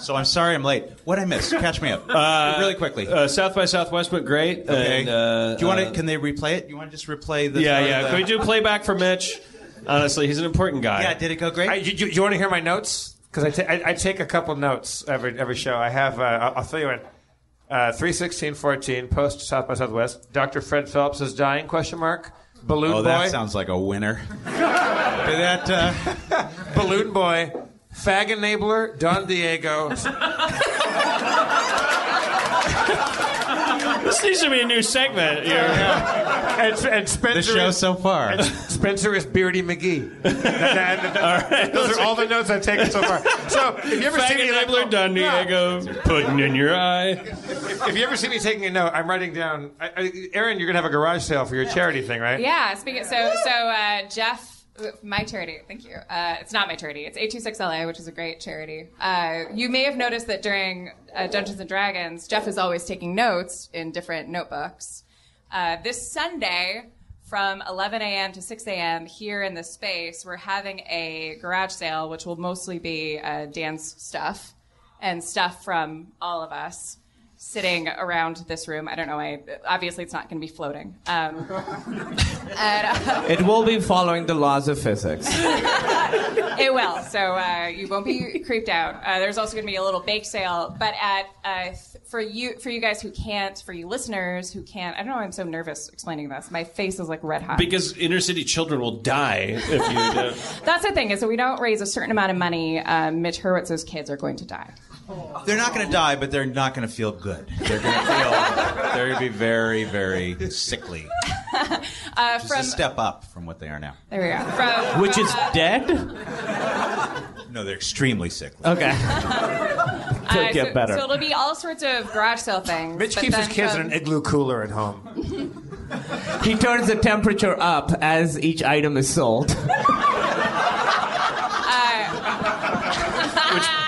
So I'm sorry I'm late. What I missed? Catch me up really quickly. Uh, South by Southwest went great. Okay. And, uh, Do you want uh, to? Can they replay it? You want to just replay the? Yeah, yeah. the- Can we do playback for Mitch? Honestly, he's an important guy. Yeah, did it go great? I, you, you, you want to hear my notes? Because I, ta- I, I take a couple notes every every show. I have. Uh, I'll, I'll fill you in. Uh, Three sixteen fourteen post South by Southwest. Dr. Fred Phelps is dying? Question mark. Balloon oh, boy. that sounds like a winner. That? Uh, Balloon boy. Fag enabler. Don Diego. This needs to be a new segment. You're- and, and the show is, so far. Spencer is Beardy McGee. That- that- that- Those are all the notes I've taken so far. So if you ever see Fag me like, enabler, Don No. Diego, putting in your eye. If you ever see me taking a note, I'm writing down. I, I, Erin, you're gonna have a garage sale for your charity thing, right? Yeah, speaking so so uh, Jeff, my charity. Thank you. Uh, it's not my charity. It's 826LA, which is a great charity. Uh, you may have noticed that during uh, Dungeons and Dragons, Jeff is always taking notes in different notebooks. Uh, this Sunday. From 11 a.m. to 6 a.m. here in the space, we're having a garage sale, which will mostly be uh, Dan's stuff and stuff from all of us sitting around this room. I don't know. I, obviously, it's not going to be floating. Um, and, uh, It will be following the laws of physics. it will. So uh, you won't be creeped out. Uh, there's also going to be a little bake sale, but at uh, th- for you for you guys who can't, for you listeners who can't. I don't know. why I'm so nervous explaining this. My face is like red hot. Because inner city children will die if you. Uh, That's the thing is that we don't raise a certain amount of money. Um, Mitch Hurwitz's kids are going to die. They're not going to die, but they're not going to feel good. They're going to feel. They're going to be very, very sickly. Uh, Just from a step up from what they are now. there we go. From Which is dead? No, they're extremely sickly. Okay. uh, Could get so, better. So it'll be all sorts of garage sale things. Mitch but keeps his then kids in an igloo cooler at home. He turns the temperature up as each item is sold.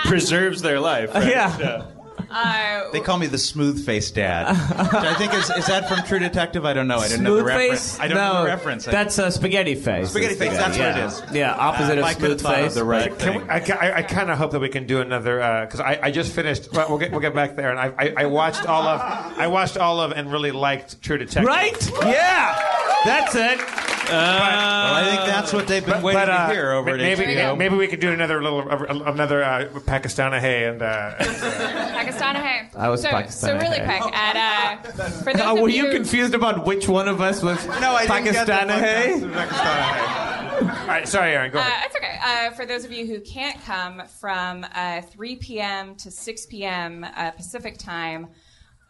Preserves their life. Right? Yeah. Uh, They call me the smooth faced dad. Which I think is is that from True Detective? I don't know. I didn't know the Smooth reference. I don't no, know the reference. I- That's a spaghetti face. Spaghetti face, that's what it yeah. opposite Uh, of I smooth thought of face. the right Can thing. we, I, I, I kind of hope that we can do another because I, I just finished. Well, we'll get we'll get back there, and I, I, I watched all of I watched all of and really liked True Detective. Right? Yeah. That's it. Well, I think that's what they've been But, waiting but, uh, to hear over at maybe HBO. maybe we could do another little uh, another uh, Pakistani hay and uh, Pakistani hay. I was so, Pakistani So really hay. quick, at, uh, for those Oh, of were you, you confused about which one of us was no, I didn't get the Pakistani? hey? Hay. All right, sorry, Erin. Go Uh, ahead. it's okay. Uh, for those of you who can't come from uh, 3 p.m. to 6 p.m. Uh, Pacific time,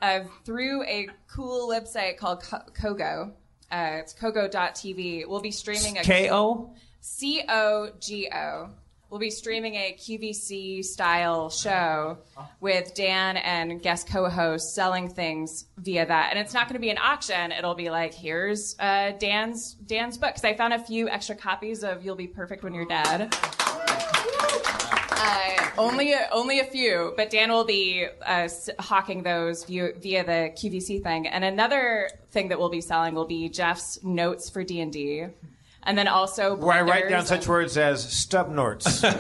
uh, through a cool website called Co- Cogo. Uh, it's cogo.tv. We'll be streaming a K.O.? C O G O. We'll be streaming a QVC style show with Dan and guest co-hosts selling things via that. And it's not going to be an auction. It'll be like, here's uh, Dan's Dan's book. Because I found a few extra copies of "You'll Be Perfect When You're Dead." Uh, only a, only a few, but Dan will be uh, hawking those via, via the QVC thing. And another thing that we'll be selling will be Jeff's notes for D and D, and then also Where I write down blenders such words as stub norts, and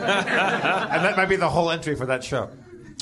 that might be the whole entry for that show.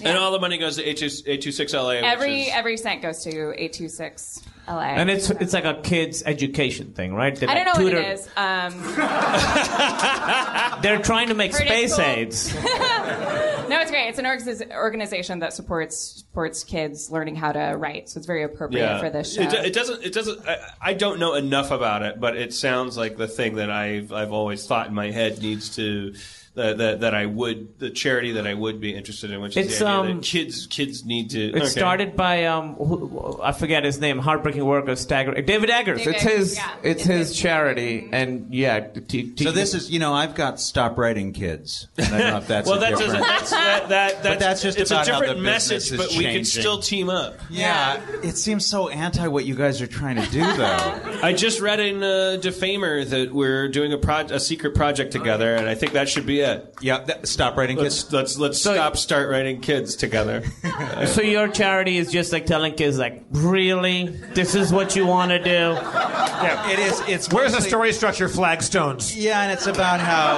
And all the money goes to 826LA. Every which is, every cent goes to 826 LA. And it's it's like a kid's education thing, right? They I don't like know tutor- what it is. Um, They're trying to make Heard space cool. aids. no, it's great. It's an org- organization that supports supports kids learning how to write, so it's very appropriate yeah. for this show. It, it doesn't. It doesn't. I, I don't know enough about it, but it sounds like the thing that I've I've always thought in my head needs to. That, that, that I would the charity that I would be interested in, which is It's, the idea um, that kids kids need to. It okay. started by um, who, I forget his name, Heartbreaking Workers, Stagger. David Eggers. David it's Eggers, his. yeah. It's his charity, and yeah. T- t- So this is, you know, I've got stop writing kids. I don't know if that's Well, a that different- doesn't. That's that, that, that's, that's just it's about a how the different message, is but we can still team up. Yeah, it seems so anti what you guys are trying to do, though. I just read in uh, Defamer that we're doing a, pro- a secret project together, and I think that should be Yeah. Yeah, th- stop writing kids. Let's let's let's stop start writing kids together. So your charity is just like telling kids, like, really, this is what you want to do? Yeah. It is. It's Where's the story structure? Flagstones. Yeah, and it's about how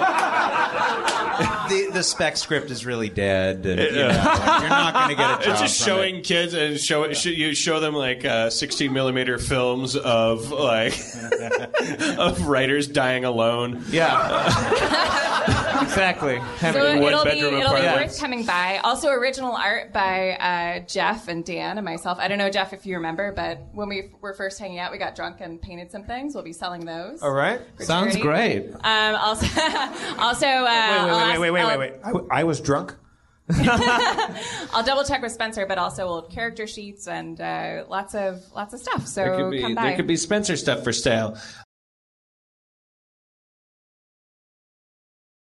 the the spec script is really dead, and you know, you're not going to get a job. It's just showing it. kids and show sh- you show them like uh, 16 millimeter films of like of writers dying alone. Yeah. Exactly. Having- So it'll be it'll be worth coming by. Also, original art by uh, Jeff and Dan and myself. I don't know Jeff if you remember, but when we were first hanging out, we got drunk and painted some things. We'll be selling those. All right. Sounds charity. great. Um, also, also, uh, Wait, I'll wait, ask- wait, wait, wait, I'll- wait, wait. I, w- I was drunk. I'll double check with Spencer, but also we'll character sheets and uh, lots of lots of stuff. So There could be come by. there could be Spencer stuff for sale.